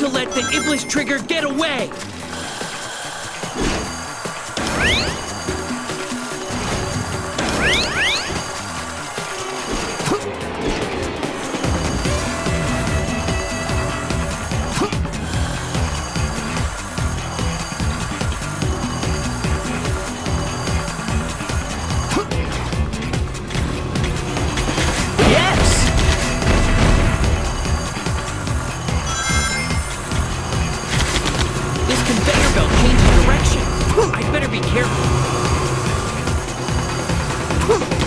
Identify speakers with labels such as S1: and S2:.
S1: to let the Iblis trigger get away! Huh.